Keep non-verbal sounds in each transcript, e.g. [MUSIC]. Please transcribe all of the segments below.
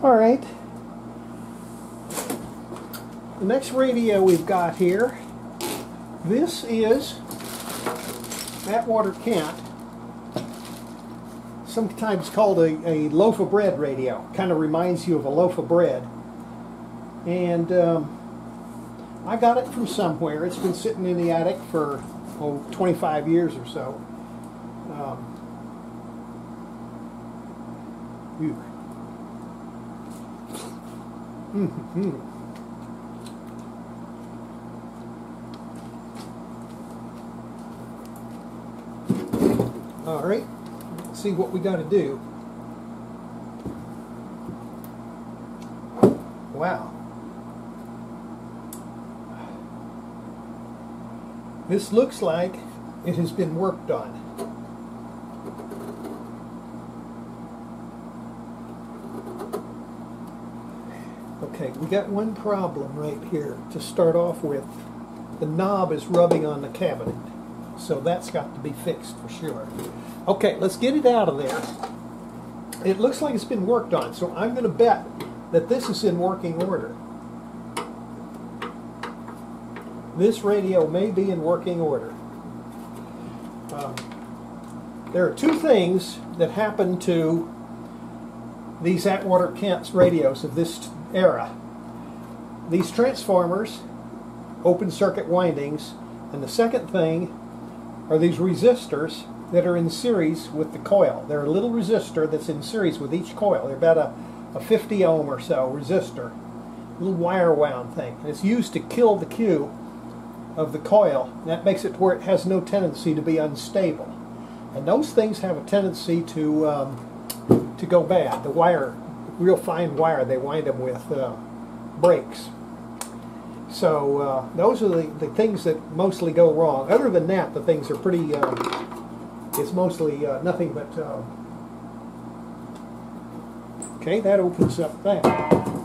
All right. The next radio we've got here, this is Atwater Kent, sometimes called a, a loaf of bread radio. Kind of reminds you of a loaf of bread. And um, I got it from somewhere. It's been sitting in the attic for oh, 25 years or so. Um, Mhm. All right, let's see what we got to do. Wow. This looks like it has been worked on. Okay, we got one problem right here to start off with. The knob is rubbing on the cabinet, so that's got to be fixed for sure. Okay, let's get it out of there. It looks like it's been worked on, so I'm going to bet that this is in working order. This radio may be in working order. Um, there are two things that happen to these Atwater Kent's radios of this era. These transformers, open circuit windings, and the second thing are these resistors that are in series with the coil. They're a little resistor that's in series with each coil. They're about a, a 50 ohm or so resistor, a little wire wound thing. And it's used to kill the Q of the coil. That makes it where it has no tendency to be unstable. And those things have a tendency to um, to go bad. The wire, real fine wire, they wind them with uh, breaks. So uh, those are the, the things that mostly go wrong. Other than that, the things are pretty, um, it's mostly uh, nothing but, um, okay, that opens up that.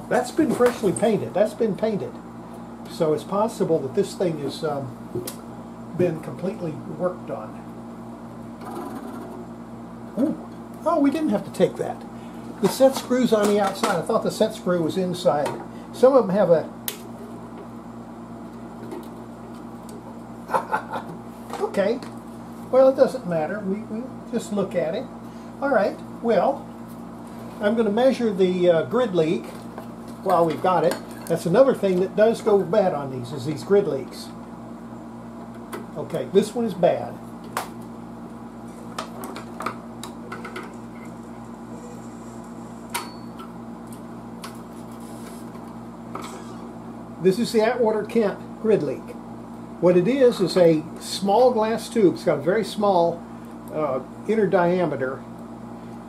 That's been freshly painted. That's been painted. So it's possible that this thing has um, been completely worked on. Ooh. Oh, we didn't have to take that. The set screws on the outside. I thought the set screw was inside. Some of them have a... okay. Well, it doesn't matter. We, we just look at it. All right. Well, I'm going to measure the uh, grid leak while we've got it. That's another thing that does go bad on these, is these grid leaks. Okay, this one is bad. This is the Atwater Kent grid leak. What it is is a small glass tube. It's got a very small uh, inner diameter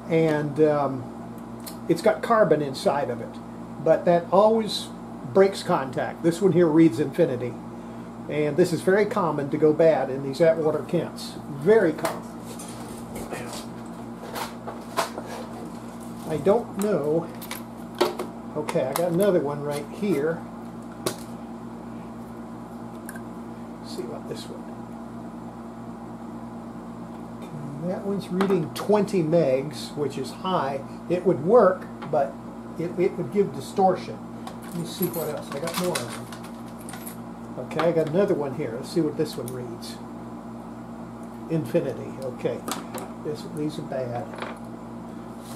and um, it's got carbon inside of it. But that always breaks contact. This one here reads infinity. And this is very common to go bad in these Atwater Kents. Very common. I don't know. Okay, I got another one right here. see about this one. That one's reading 20 megs, which is high. It would work, but it, it would give distortion. Let me see what else. I got more of them. Okay, I got another one here. Let's see what this one reads. Infinity. Okay, this, these are bad.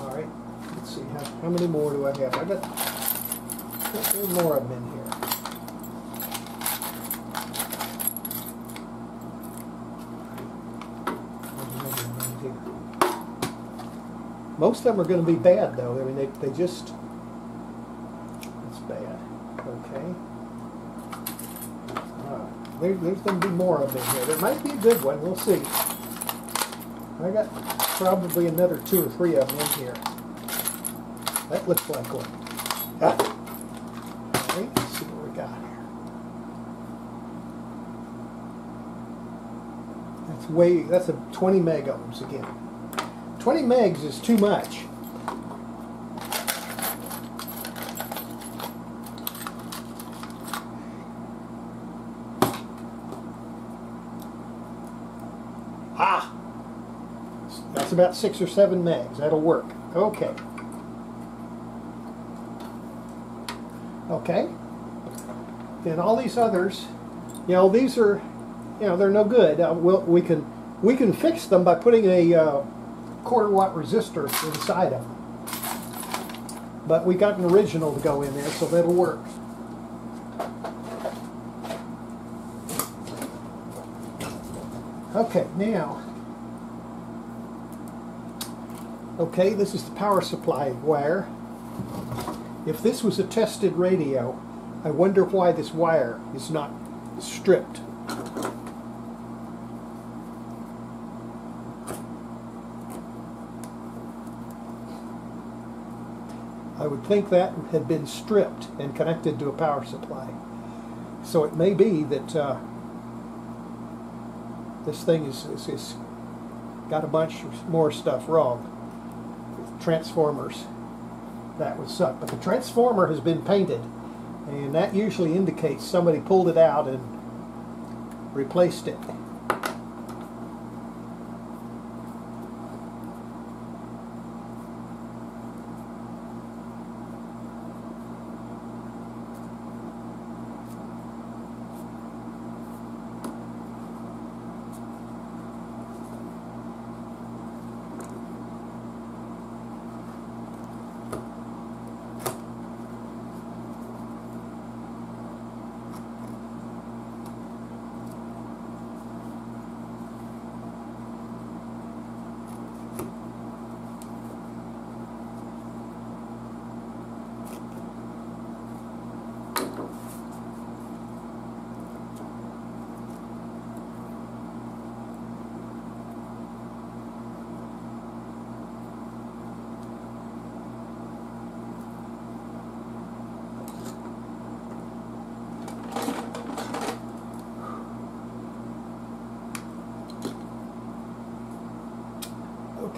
All right, let's see. How, how many more do I have? I got, got more of them in here. Most of them are going to be bad, though. I mean, they, they just, it's bad. Okay. Right. There, there's going to be more of them here. There might be a good one. We'll see. I got probably another two or three of them in here. That looks like one. Ah. Let's see what we got here. That's way, that's a 20 meg ohms again. 20 megs is too much. Ah! That's about six or seven megs. That'll work. Okay. Okay? And all these others, you know, these are, you know, they're no good. Uh, we'll, we can we can fix them by putting a uh, quarter watt resistor inside of them. But we got an original to go in there, so that'll work. Okay, now, okay, this is the power supply wire. If this was a tested radio, I wonder why this wire is not stripped. Would think that had been stripped and connected to a power supply. So it may be that uh, this thing is, is, is got a bunch more stuff wrong. Transformers, that would suck. But the transformer has been painted, and that usually indicates somebody pulled it out and replaced it.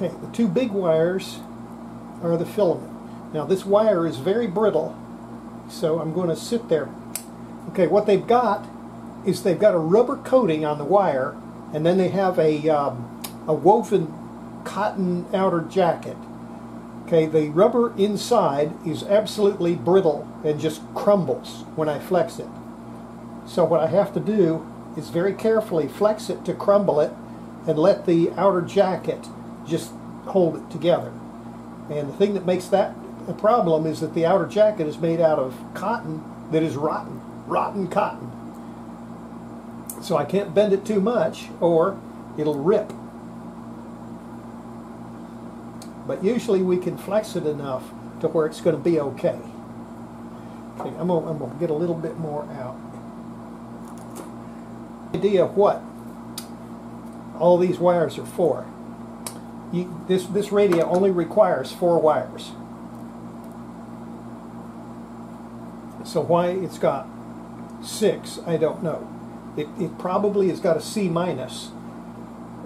Okay, the two big wires are the filament. Now this wire is very brittle, so I'm going to sit there. Okay, what they've got is they've got a rubber coating on the wire, and then they have a, um, a woven cotton outer jacket. Okay, the rubber inside is absolutely brittle and just crumbles when I flex it. So what I have to do is very carefully flex it to crumble it and let the outer jacket just hold it together. And the thing that makes that a problem is that the outer jacket is made out of cotton that is rotten, rotten cotton. So I can't bend it too much or it'll rip. But usually we can flex it enough to where it's going to be okay. Okay, I'm going, to get a little bit more out. Idea of what all these wires are for you, this, this radio only requires four wires. So why it's got six, I don't know. It, it probably has got a C minus,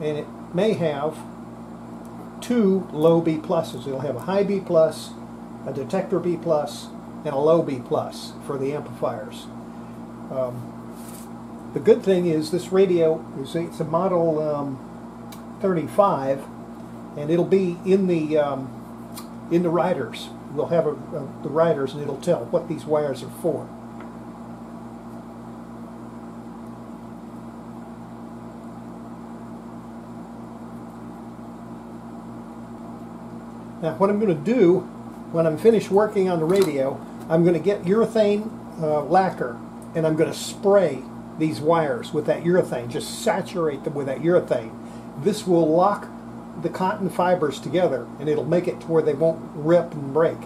and it may have two low B pluses. It'll have a high B plus, a detector B plus, and a low B plus for the amplifiers. Um, the good thing is this radio is it's a model um, 35 and it'll be in the um, in the Riders. We'll have a, a, the Riders, and it'll tell what these wires are for. Now, what I'm going to do when I'm finished working on the radio, I'm going to get urethane uh, lacquer, and I'm going to spray these wires with that urethane. Just saturate them with that urethane. This will lock the cotton fibers together and it'll make it to where they won't rip and break.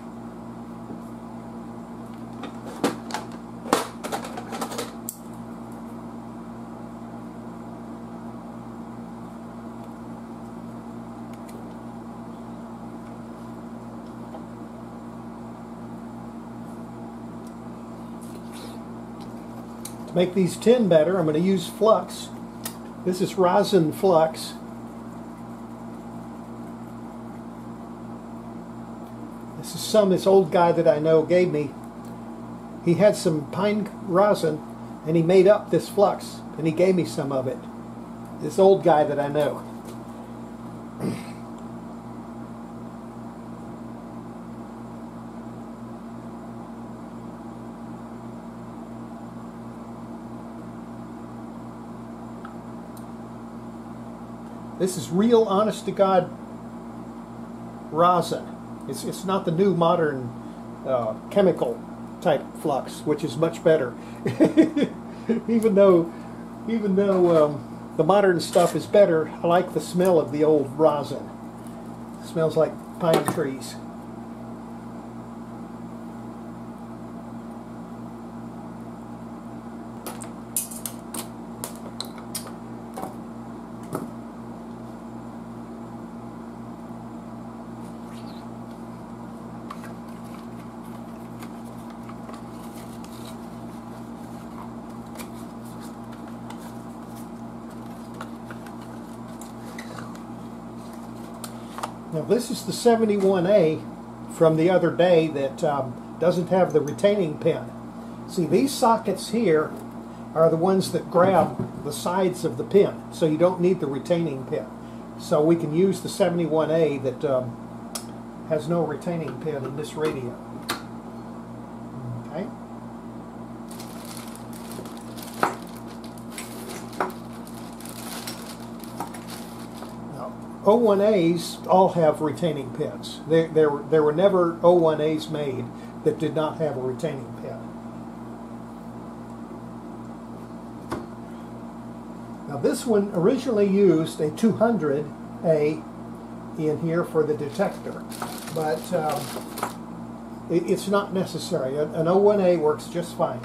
To make these tin better, I'm going to use flux. This is rosin flux. some this old guy that I know gave me, he had some pine rosin and he made up this flux and he gave me some of it. This old guy that I know. This is real honest to God rosin. It's, it's not the new modern uh, chemical type flux, which is much better. [LAUGHS] even though, even though um, the modern stuff is better, I like the smell of the old rosin. It smells like pine trees. Now this is the 71A from the other day that um, doesn't have the retaining pin. See these sockets here are the ones that grab the sides of the pin so you don't need the retaining pin. So we can use the 71A that um, has no retaining pin in this radio. Okay. Now, 01As all have retaining pins. There, there, were- there were never 01As made that did not have a retaining pin. Now this one originally used a 200A in here for the detector, but um, it, it's not necessary. An an 01A works just fine.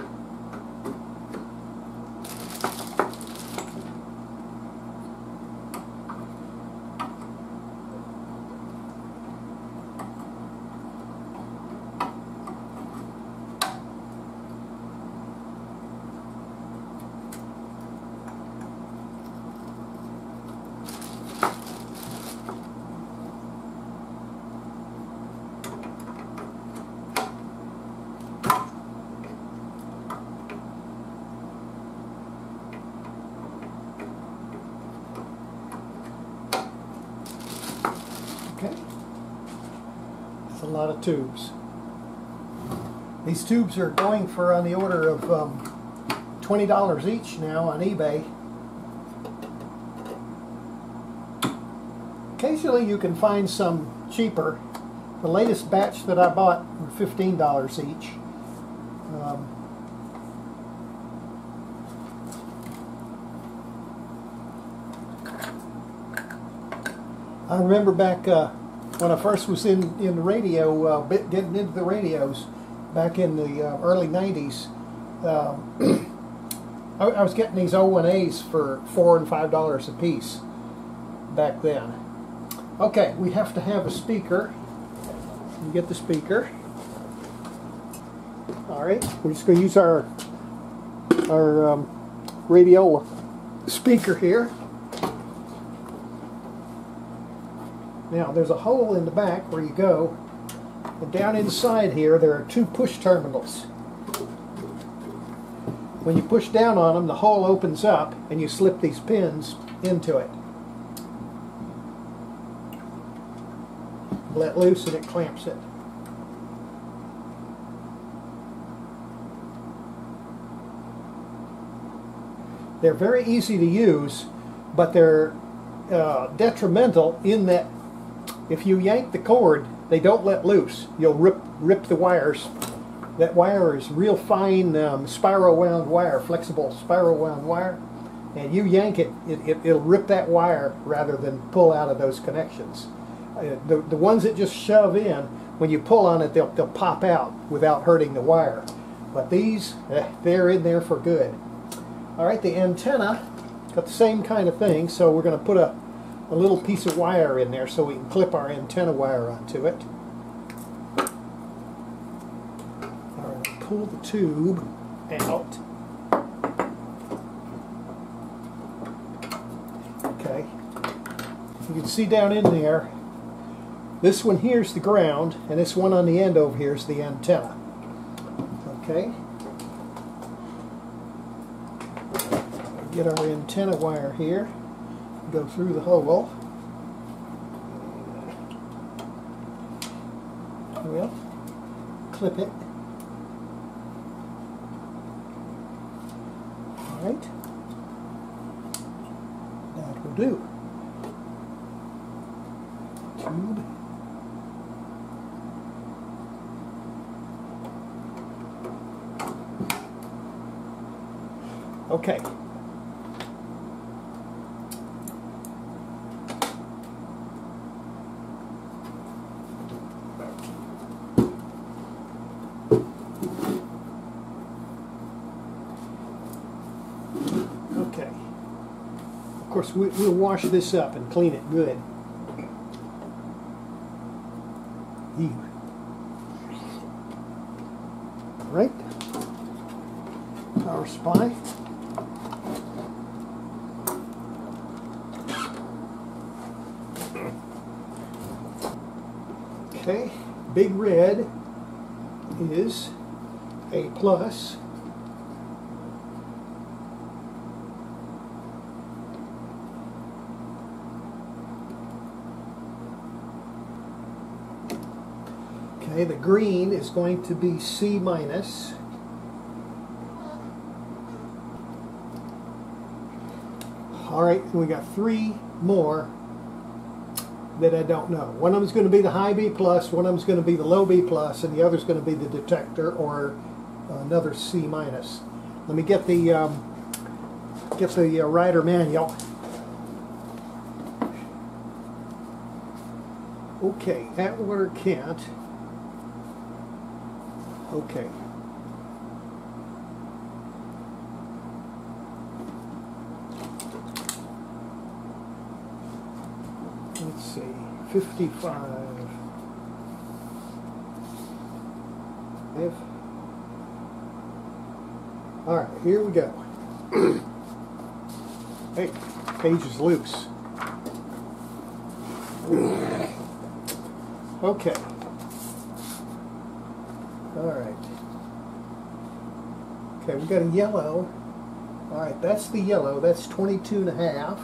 Okay. That's a lot of tubes. These tubes are going for on the order of um, $20 each now on eBay. Occasionally you can find some cheaper. The latest batch that I bought were $15 each. Um, I remember back uh, when I first was in, in the radio, uh, getting into the radios back in the uh, early 90s. Uh, [CLEARS THROAT] I, I was getting these 01As for four and five dollars a piece back then. Okay, we have to have a speaker. You get the speaker. All right, we're just going to use our our um, radio speaker here. Now, there's a hole in the back where you go, and down inside here there are two push terminals. When you push down on them, the hole opens up, and you slip these pins into it. Let loose, and it clamps it. They're very easy to use, but they're uh, detrimental in that if you yank the cord, they don't let loose. You'll rip rip the wires. That wire is real fine um, spiral wound wire, flexible spiral wound wire, and you yank it, it, it it'll rip that wire rather than pull out of those connections. Uh, the the ones that just shove in, when you pull on it, they'll they'll pop out without hurting the wire. But these, eh, they're in there for good. All right, the antenna got the same kind of thing, so we're going to put a a little piece of wire in there so we can clip our antenna wire onto it. Pull the tube out. Okay. You can see down in there, this one here is the ground, and this one on the end over here is the antenna. Okay. Get our antenna wire here go through the hole. We'll clip it. Alright. That will do. Tube. Okay. We, we'll wash this up and clean it good. Ew. Right? Power supply. Okay, big red is a plus. Okay, the green is going to be C minus. All right, we got three more that I don't know. One of them is going to be the high B plus, one of them is going to be the low B plus, and the other is going to be the detector or another C minus. Let me get the um, get the uh, Rider manual. Okay, Atwater Kent. Okay. Let's see, 55. If. All right, here we go. [CLEARS THROAT] hey, page is loose. Okay. All right. Okay, we got a yellow. All right, that's the yellow. That's 22 and a half.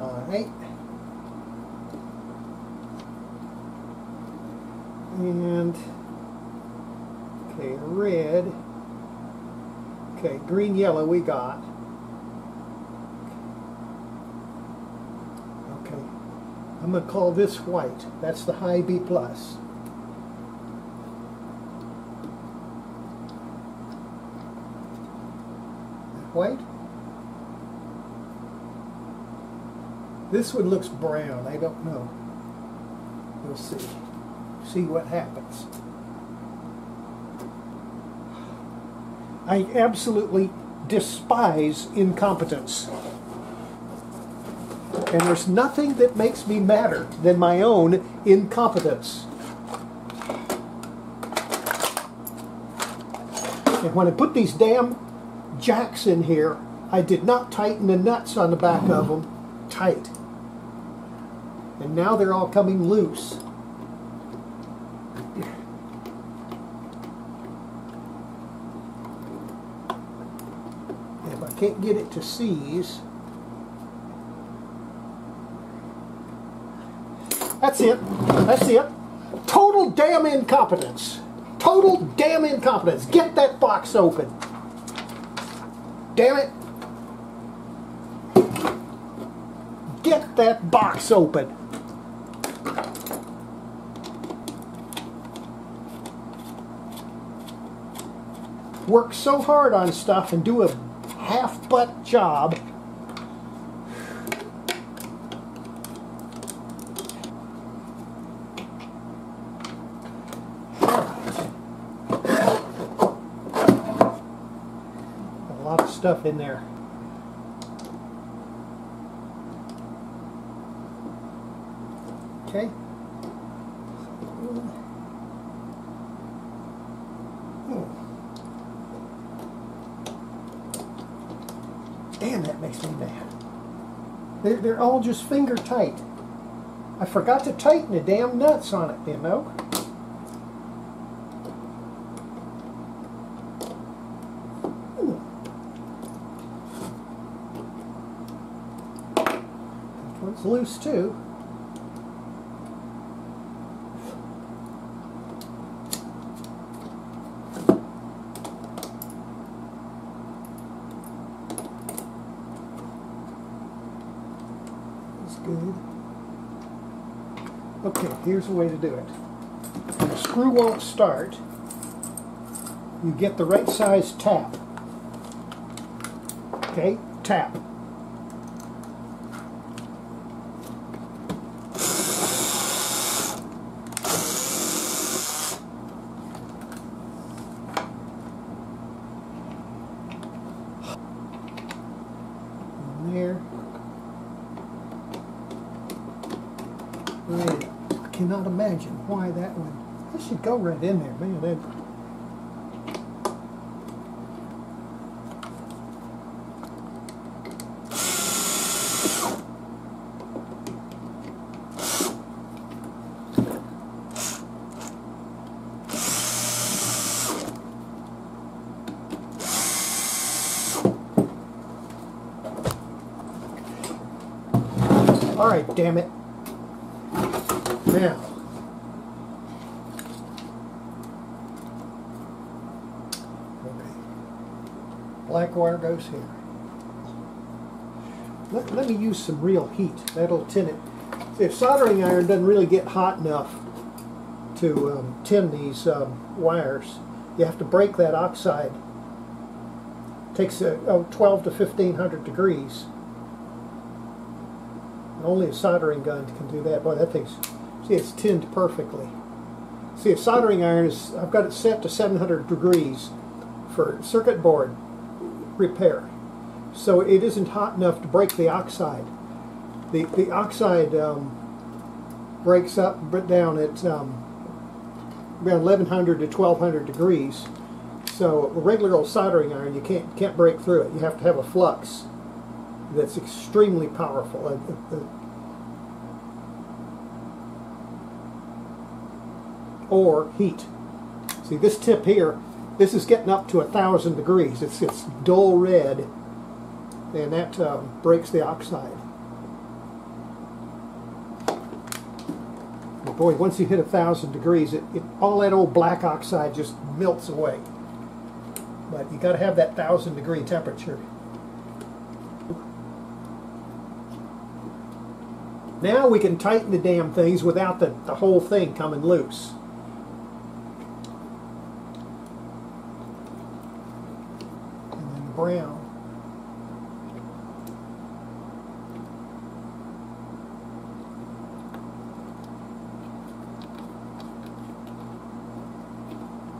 All right. And, okay, red. Okay, green, yellow we got. Okay. I'm going to call this white. That's the high B plus. White. This one looks brown. I don't know. We'll see. See what happens. I absolutely despise incompetence. And there's nothing that makes me madder than my own incompetence. And when I put these damn jacks in here, I did not tighten the nuts on the back of them tight. And now they're all coming loose. If I can't get it to seize, That's it. That's it. Total damn incompetence. Total damn incompetence. Get that box open. Damn it. Get that box open. Work so hard on stuff and do a half butt job. A lot of stuff in there. Okay. Hmm. Damn, that makes me mad. They're, they're all just finger tight. I forgot to tighten the damn nuts on it, you know? One's loose too. That's good. Okay, here's the way to do it. The screw won't start, you get the right size tap. Okay, tap. There. Man, I cannot imagine why that one. That should go right in there, man. That, All right, damn it. Now. Black wire goes here. Let, let me use some real heat. That'll tin it. If soldering iron doesn't really get hot enough to um, tin these um, wires, you have to break that oxide. takes uh, oh, 12 to 1500 degrees. Only a soldering gun can do that. Boy, that thing's, see, it's tinned perfectly. See, a soldering iron is, I've got it set to 700 degrees for circuit board repair. So it isn't hot enough to break the oxide. The, the oxide um, breaks up but down at um, around 1100 to 1200 degrees. So a regular old soldering iron, you can't, can't break through it. You have to have a flux that's extremely powerful. Uh, uh, or heat. See this tip here, this is getting up to a thousand degrees. It's, it's dull red and that um, breaks the oxide. But boy, once you hit a thousand degrees, it, it, all that old black oxide just melts away. But you got to have that thousand degree temperature. Now we can tighten the damn things without the, the whole thing coming loose. And then brown.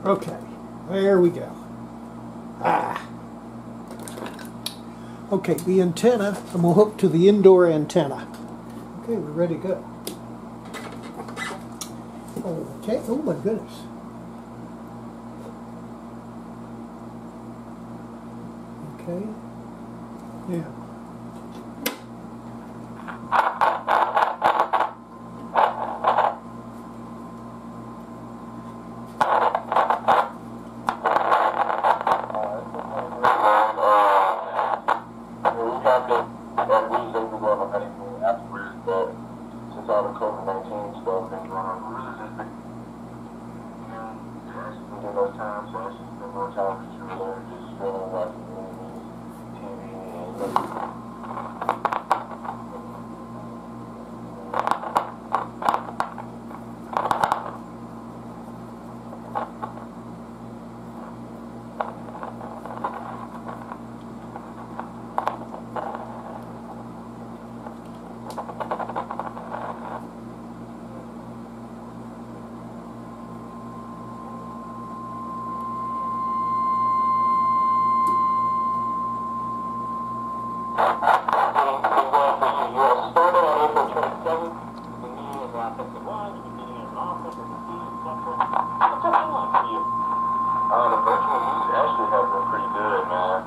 Okay, there we go. Ah. Okay, the antenna, going to hook to the indoor antenna. Okay, we're ready to go. Okay, oh my goodness. Okay, yeah.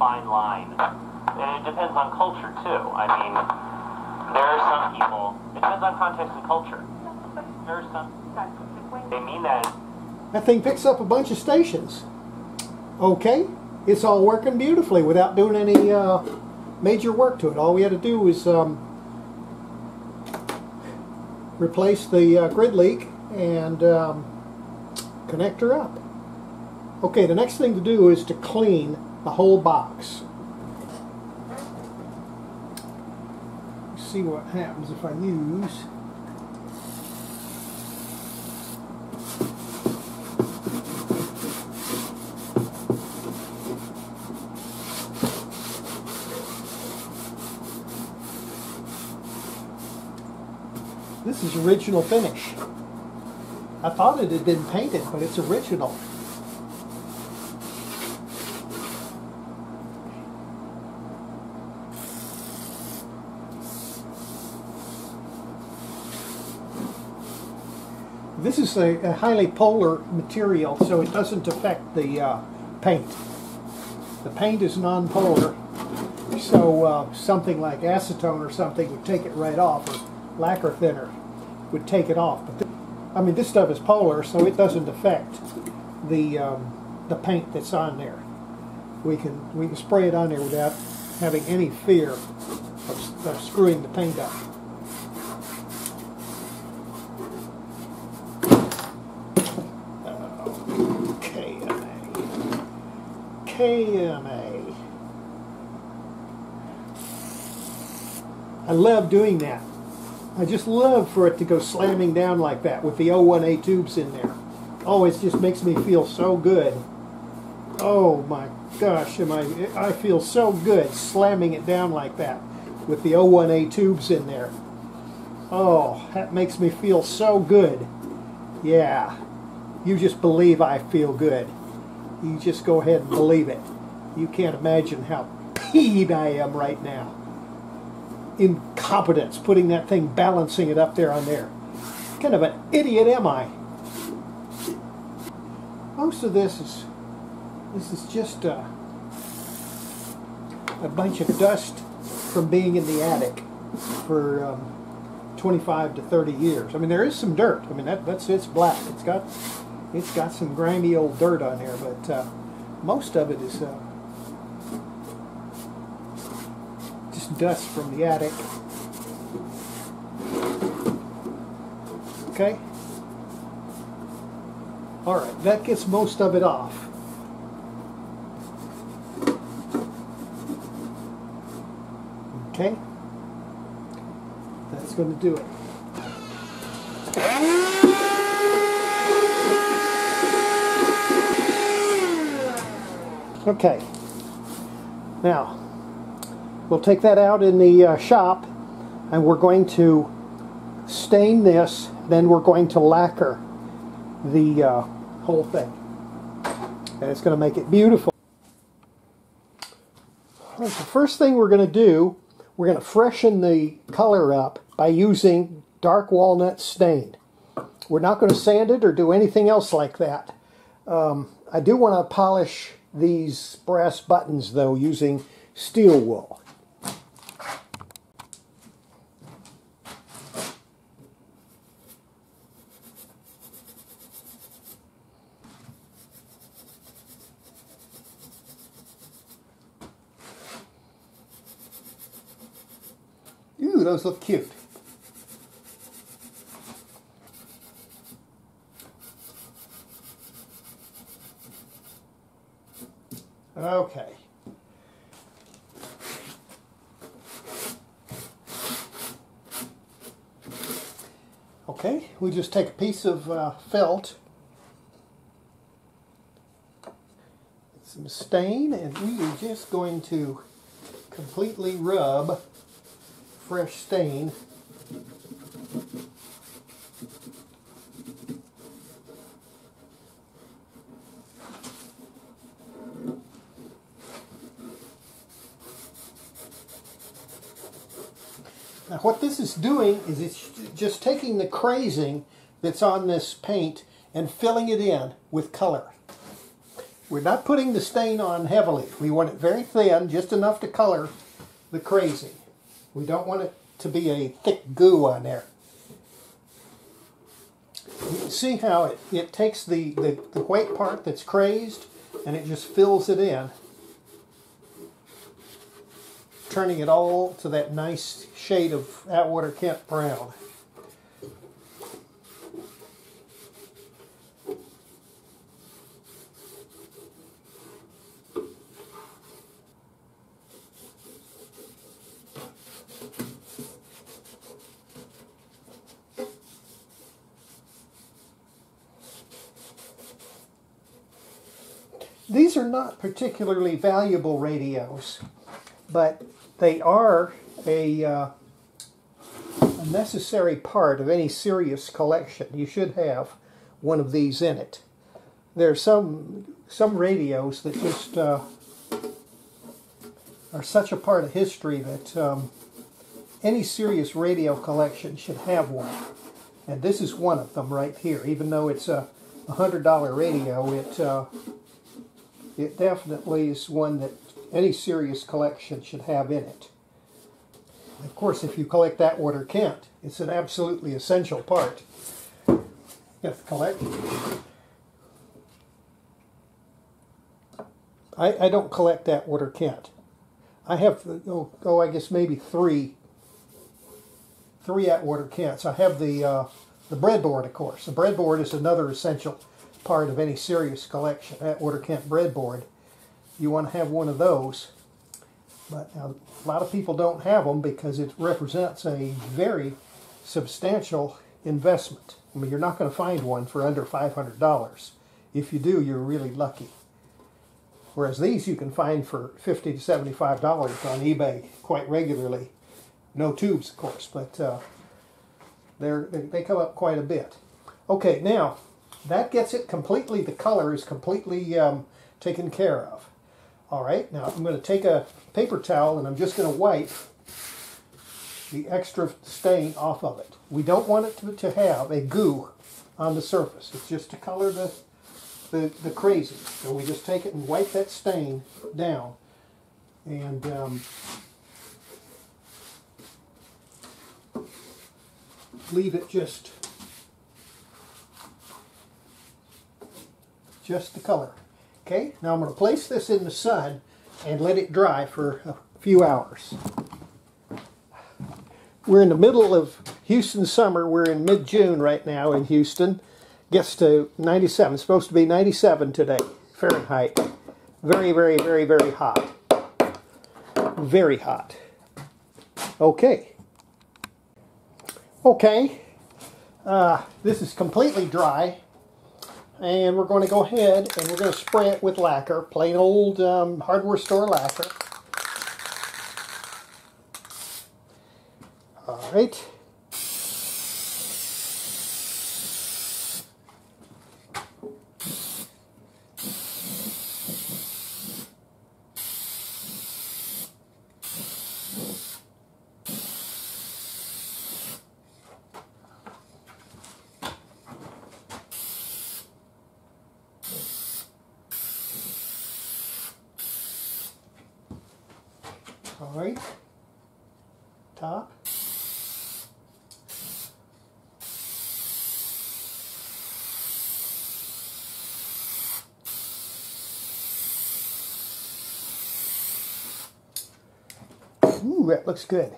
fine line. And it depends on culture too. I mean, there are some people, it depends on context and culture. There are some, they mean that That thing picks up a bunch of stations. Okay, it's all working beautifully without doing any uh, major work to it. All we had to do was um, replace the uh, grid leak and um, connect her up. Okay, the next thing to do is to clean the whole box. See what happens if I use This is original finish. I thought it had been painted, but it's original. This is a, a highly polar material, so it doesn't affect the uh, paint. The paint is non-polar, so uh, something like acetone or something would take it right off, or lacquer thinner would take it off. But I mean, this stuff is polar, so it doesn't affect the um, the paint that's on there. We can we can spray it on there without having any fear of, of screwing the paint up. Oh, KMA. KMA. I love doing that. I just love for it to go slamming down like that with the 01A tubes in there. Oh, it just makes me feel so good. Oh my gosh, am I, I feel so good slamming it down like that with the 01A tubes in there. Oh, that makes me feel so good. Yeah, you just believe I feel good. You just go ahead and believe it. You can't imagine how peeved I am right now incompetence putting that thing, balancing it up there on there. What kind of an idiot am I? Most of this is this is just a, a bunch of dust from being in the attic for um, 25 to 30 years. I mean, there is some dirt. I mean, that, that's it's black. It's got it's got some grimy old dirt on there, but uh, most of it is. Uh, dust from the attic. Okay? Alright, that gets most of it off. Okay? That's going to do it. Okay. Now, We'll take that out in the uh, shop and we're going to stain this, then we're going to lacquer the uh, whole thing. And it's going to make it beautiful. Right, the first thing we're going to do, we're going to freshen the color up by using dark walnut stain. We're not going to sand it or do anything else like that. Um, I do want to polish these brass buttons though using steel wool. Ooh, those look cute. Okay. Okay, we just take a piece of uh, felt, some stain, and we are just going to completely rub fresh stain. Now what this is doing is it's just taking the crazing that's on this paint and filling it in with color. We're not putting the stain on heavily. We want it very thin, just enough to color the crazy. We don't want it to be a thick goo on there. You can see how it, it takes the, the, the white part that's crazed and it just fills it in, turning it all to that nice shade of Atwater Kent brown. These are not particularly valuable radios, but they are a, uh, a necessary part of any serious collection. You should have one of these in it. There are some some radios that just uh, are such a part of history that um, any serious radio collection should have one. And this is one of them right here. Even though it's a $100 radio, it uh, it definitely is one that any serious collection should have in it. Of course, if you collect Atwater Kent, it's an absolutely essential part. Have collect. I, I don't collect Atwater Kent. I have, oh, oh, I guess maybe three, three Atwater Kents. I have the, uh, the breadboard, of course. The breadboard is another essential part of any serious collection, Atwater Kent breadboard. You want to have one of those. But a lot of people don't have them because it represents a very substantial investment. I mean, you're not going to find one for under $500. If you do, you're really lucky. Whereas these you can find for 50 to $75 on eBay quite regularly. No tubes, of course, but uh, they're, they come up quite a bit. Okay, now that gets it completely, the color is completely um, taken care of. All right, now I'm going to take a paper towel and I'm just going to wipe the extra stain off of it. We don't want it to, to have a goo on the surface. It's just to color the, the, the crazy. So we just take it and wipe that stain down. And um, leave it just just the color. Okay, now I'm going to place this in the sun and let it dry for a few hours. We're in the middle of Houston summer. We're in mid-June right now in Houston. Gets to 97. It's supposed to be 97 today, Fahrenheit. Very, very, very, very hot. Very hot. Okay. Okay. Uh, this is completely dry and we're going to go ahead and we're going to spray it with lacquer, plain old um, hardware store lacquer. All right. All right. Top. Ooh, that looks good.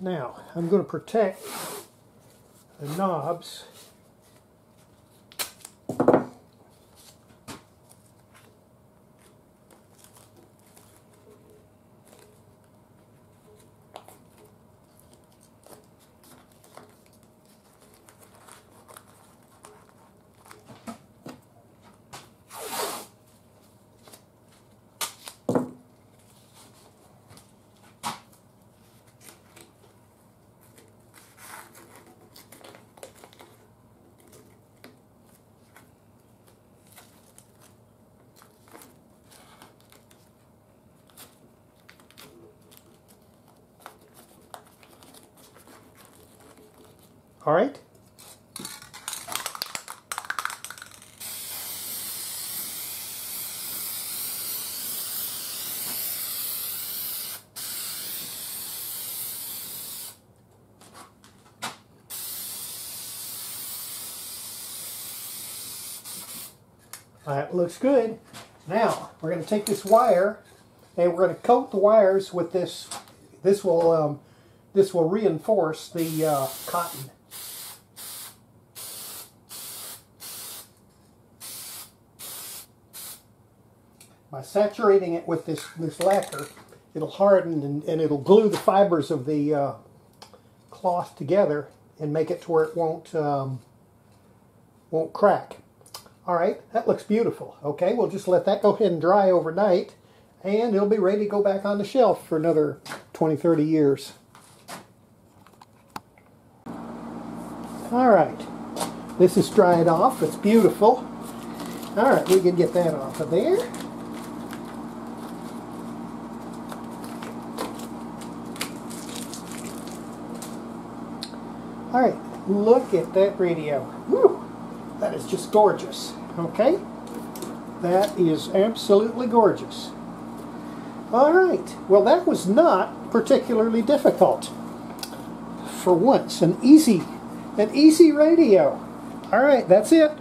Now, I'm going to protect the knobs All right? That looks good. Now, we're going to take this wire and we're going to coat the wires with this. This will, um, this will reinforce the uh, cotton. By saturating it with this, this lacquer, it'll harden and, and it'll glue the fibers of the uh, cloth together and make it to where it won't um, won't crack. All right, that looks beautiful. Okay, we'll just let that go ahead and dry overnight and it'll be ready to go back on the shelf for another 20, 30 years. All right, this is dried off. It's beautiful. All right, we can get that off of there. All right, look at that radio. Woo, that is just gorgeous. Okay, that is absolutely gorgeous. All right, well that was not particularly difficult. For once, an easy, an easy radio. All right, that's it.